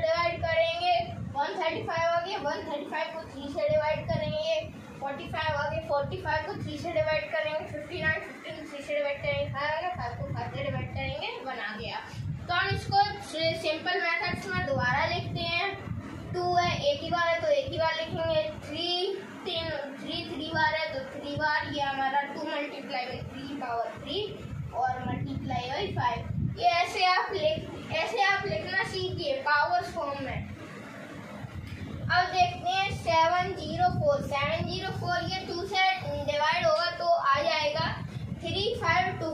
Divide करेंगे one thirty five आ गया वन थर्टी फाइव को थ्री से डिवाइड करेंगे फोर्टी फाइव आ गया फोर्टी फाइव को थ्री से डिवाइड करेंगे फिफ्टी नाइन फिफ्टी को थ्री से डिवाइड करेंगे फाइव आ गया फाइव को फाइव से डिवाइड करेंगे वन आ गया। तो हम इसको सिंपल मेथड्स में दोबारा लिखते हैं। टू है, एक ही बार है तो एक ही बार लिखेंगे। थ्री तीन थ्री थ्री बार है तो थ्री बार, ये हमारा two multiply by three power three और मल्टीप्लाई बाई फाइव ये ऐसे आप लिख ऐसे आप लिखना सीखिए पावर फॉर्म में अब देखते हैं seven zero four seven zero four ये टू से डिवाइड होगा तो आ जाएगा थ्री फाइव टू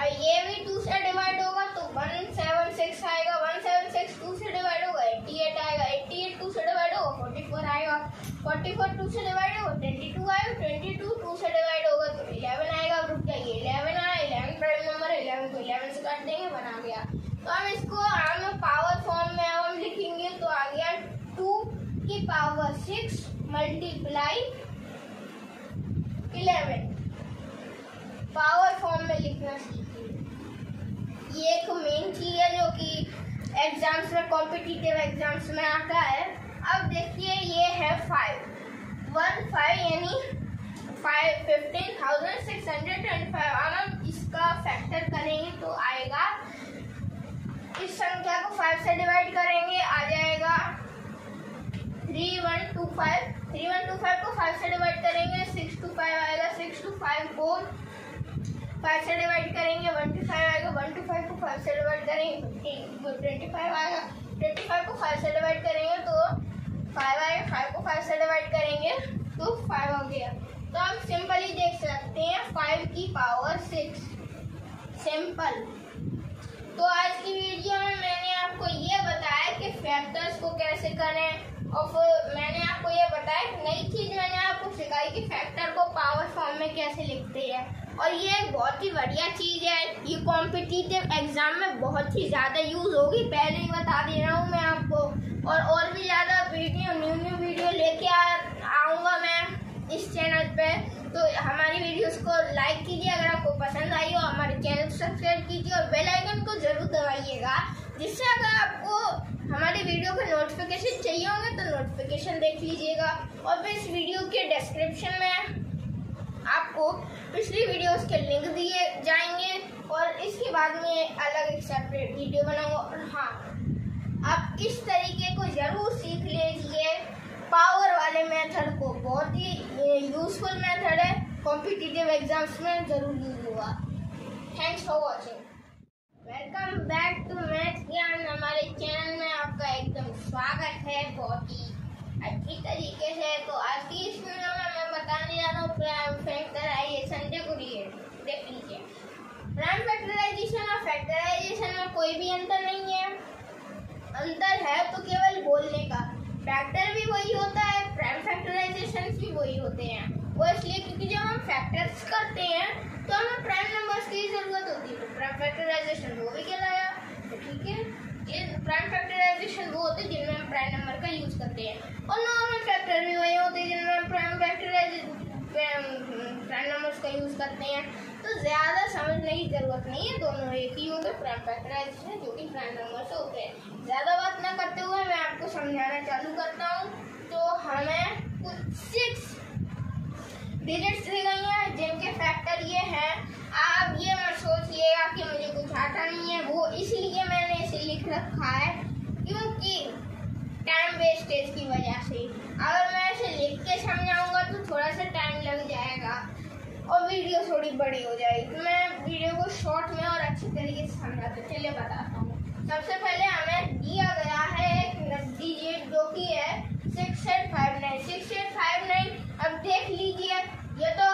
और ये भी टू से डिवाइड होगा तो वन सेवन सिक्स आएगा. वन सेवन सिक्स टू से डिवाइड होगा. एट्टी एट आएगा. एट्टी एट टू से डिवाइड होगा. फोर्टी फोर आएगा. फोर्टी फोर टू से डिवाइड होगा. ट्वेंटी टू आएगा. ट्वेंटी टू टू से डिवाइड होगा तो इलेवन आएगा. रुक जाइए. इलेवन आया. इलेवन प्राइम नंबर इलेवन को इलेवन से काट देंगे. बना गया. तो हम इसको हम पावर फॉर्म में हम लिखेंगे तो आ गया टू की power six multiply eleven power form में लिखना सीखिए ये एक मेन चीज़ है जो कि एग्ज़ाम्स में कॉम्पिटिटिव एग्ज़ाम्स में आता है अब देखिए ये है फाइव वन फाइव यानी five fifteen thousand six hundred twenty five अगर हम इसका फैक्टर करेंगे तो आएगा इस संख्या को फाइव से डिवाइड करेंगे आ जाएगा three one two five three one two five को फाइव से डिवाइड करेंगे सिक्स टू फाइव आएगा सिक्स टू फाइव को फाइव से डिवाइड करेंगे, वन टू फाइव आएगा, वन टू फाइव को फाइव से डिवाइड करेंगे ट्वेंटी फाइव आएगा, ट्वेंटी फाइव को फाइव से डिवाइड करेंगे तो फाइव आएगा फाइव को फाइव से डिवाइड करेंगे तो फाइव हो गया। तो हम सिंपली देख सकते हैं, फाइव की पावर सिक्स। सिंपल। तो आज की वीडियो में मैंने आपको ये बताया कि फैक्टर्स को कैसे करें, और फिर मैंने आपको ये बताया नई चीज़ मैंने आपको सिखाई कि फैक्टर को फॉर्म में कैसे लिखते हैं। और ये एक बहुत ही बढ़िया चीज़ है, ये कॉम्पिटिटिव एग्ज़ाम में बहुत ही ज़्यादा यूज़ होगी। पहले ही बता दे रहा हूँ मैं आपको। और और भी ज़्यादा वीडियो न्यू न्यू वीडियो लेके आऊँगा मैं इस चैनल पे। तो हमारी वीडियोस को लाइक कीजिए, अगर आपको पसंद आई हो, हमारे चैनल को सब्सक्राइब कीजिए, और बेल आइकन को ज़रूर दबाइएगा, जिससे अगर आपको हमारी वीडियो के नोटिफिकेशन चाहिए होंगे तो नोटिफिकेशन देख लीजिएगा। और फिर इस वीडियो के डिस्क्रिप्शन में आपको पिछली वीडियोस के लिंक दिए जाएँगे और इसके बाद में अलग एक सेपरेट वीडियो बनाऊँगा। और हाँ आप इस तरीके को ज़रूर सीख लीजिए। पावर वाले मेथड को बहुत ही यूजफुल मेथड है। कॉम्पिटिटिव एग्ज़ाम्स में ज़रूर यूज़ होगा thanks for watching welcome back to math Gyan हमारे चैनल में आपका एकदम स्वागत है। बहुत ही अच्छी तरीके से तो आज की इस वीडियो में मैं बताने जा रहा हूँ प्राइम फैक्टराइजेशन देखिए देख लीजिए प्राइम फैक्टराइजेशन और फैक्टराइजेशन में कोई भी अंतर नहीं है अंतर है तो केवल बोलने का। फैक्टर भी वही होता है प्राइम फैक्टराइजेशन भी वही होते हैं। वो इसलिए क्योंकि जब हम फैक्टर्स करते हैं तो हमें प्राइम नंबर्स की ज़रूरत होती है। प्राइम फैक्टराइजेशन वो भी कहलाया। तो ठीक है, ये प्राइम फैक्टराइजेशन वो होते हैं जिनमें हम प्राइम नंबर का यूज़ करते हैं। और नॉर्मल फैक्टर भी वही होते हैं जिनमें हम प्राइम फैक्टराइजेशन प्राइम नंबर्स का यूज़ करते हैं। तो ज़्यादा समझने की ज़रूरत नहीं है, दोनों एक ही होंगे प्राइम फैक्टराइजेशन जो कि प्राइम नंबर से होते हैं। ज़्यादा बात ना करते हुए मैं आपको समझाना चालू करता हूँ। तो हमें कुछ सिक्स डिजिट्स दी गई हैं, जिनके फैक्टर ये हैं। आप ये मत सोचिएगा कि मुझे कुछ आता नहीं है। वो इसलिए मैंने इसे लिख रखा है क्योंकि टाइम वेस्टेज की वजह से अगर मैं इसे लिख के समझाऊँगा तो थोड़ा सा टाइम लग जाएगा और वीडियो थोड़ी बड़ी हो जाएगी। मैं वीडियो को शॉर्ट में और अच्छी तरीके से समझाता चलिए बताता हूँ। सबसे पहले हमें दिया गया है, एक डिजिट जो कि है six eight five nine six eight five nine अब देख लीजिए, ये तो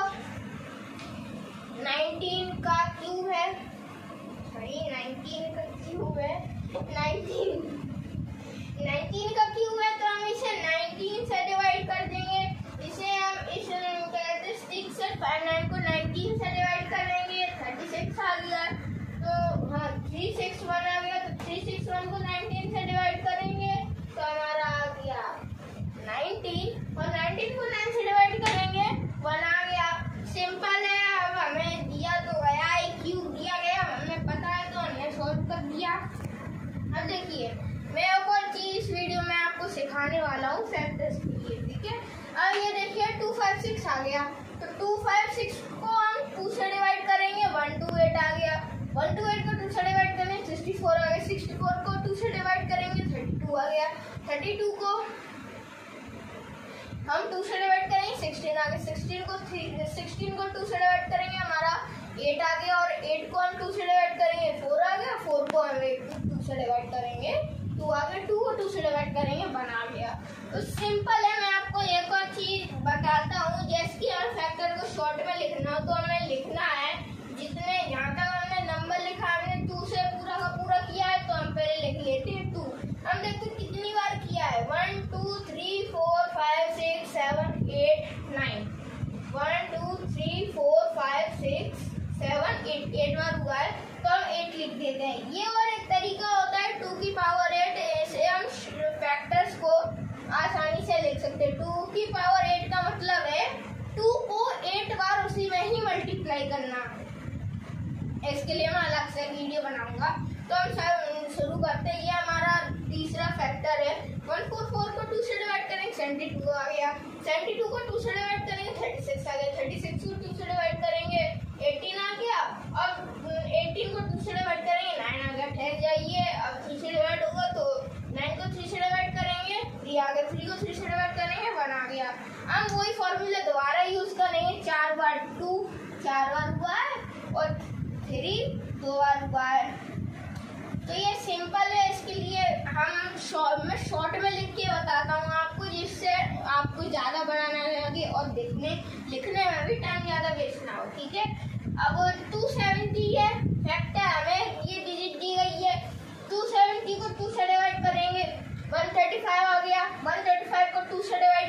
नाइनटीन का क्यूब है। सॉरी नाइनटीन का क्यूब है। नाइनटीन नाइनटीन का क्यूब है तो हम इसे नाइनटीन से डिवाइड कर देंगे। सिक्स नाइन को नाइनटीन से डिवाइड करेंगे थर्टी सिक्स आ गया तो हाँ थ्री सिक्स वन आ गया तो थ्री सिक्स वन को नाइनटीन से डिवाइड करेंगे तो हमारा आ गया नाइनटीन और नाइनटीन को नाइन से डिवाइड करेंगे वन आ गया सिंपल है अब हमें दिया तो गया है क्यूब दिया गया हमें पता है तो हमने सॉल्व कर दिया अब देखिए मैं एक और चीज़ दिखाने वाला हूँ फैक्टर्स के लिए ठीक है अब ये देखिए टू फाइव सिक्स आ गया तो टू फाइव सिक्स को हम टू से डिवाइड करेंगे वन टू एट आ गया वन टू एट को टू से डिवाइड करेंगे सिक्सटी फोर आ गया सिक्सटी फोर को टू से डिवाइड करेंगे थर्टी टू आ गया थर्टी टू को हम टू से डिवाइड करेंगे सिक्सटीन आ गया सिक्सटीन को थ्री सिक्सटीन को टू से डिवाइड करेंगे, हमारा एट आ गया और एट को हम टू से डिवाइड करेंगे फोर आ गया फोर को हम टू से डिवाइड करेंगे टू आ गया टू को टू से डिवाइड करेंगे आ गया तो सिंपल है, मैं आपको एक और चीज़ बताता हूँ, जैसे कि हमें फैक्टर को शॉर्ट में लिखना हो तो हमें लिखना है जितने यहाँ तक हमने नंबर लिखा हमने टू से पूरा का पूरा किया है तो हम पहले लिख लेते हैं टू हम देखते कितनी बार किया है one two three four five six seven eight nine one two three four five six seven eight eight बार हुआ है तो हम एट लिख देते हैं। ये और एक तरीका होता है टू की पावर एट, ऐसे हम फैक्टर्स को आसानी से लिख सकते हैं। टू की पावर एट का मतलब है टू को एट बार उसी में ही मल्टीप्लाई करना। है इसके लिए मैं अलग से वीडियो बनाऊँगा। तो हम सर शुरू करते हैं। ये हमारा तीसरा फैक्टर है। वन फोर फोर को टू से डिवाइड करेंगे सेवेंटी टू आ गया। सेवेंटी टू को टू से डिवाइड करेंगे थर्टी सिक्स आ गया थर्टी सिक्स को टू से डिवाइड करेंगे एटीन आ गया अब एटीन को टू से डिवाइड करेंगे नाइन आ गया ठहर जाइए अब थ्री से डिवाइड होगा तो नाइन को थ्री से डिवाइड करेंगे थ्री आ गया थ्री को थ्री से डिवाइड करेंगे वन आ गया हम वही फॉर्मूला दोबारा यूज़ करेंगे चार बार टू चार बार हुआ है और थ्री दो बार हुआ है। तो ये सिंपल है, इसके लिए हम शॉर्ट में शॉर्ट में लिख के बताता हूँ आपको, जिससे आपको ज़्यादा बनाना लगे और देखने, लिखने में भी टाइम ज़्यादा वेस्ट ना हो, ठीक है? अब टू सेवेंटी है फैक्टर हमें ये डिजिट दी गई है। टू सेवेंटी को टू से डिवाइड करेंगे वन थर्टी फाइव आ गया वन थर्टी फाइव को टू से डिवाइड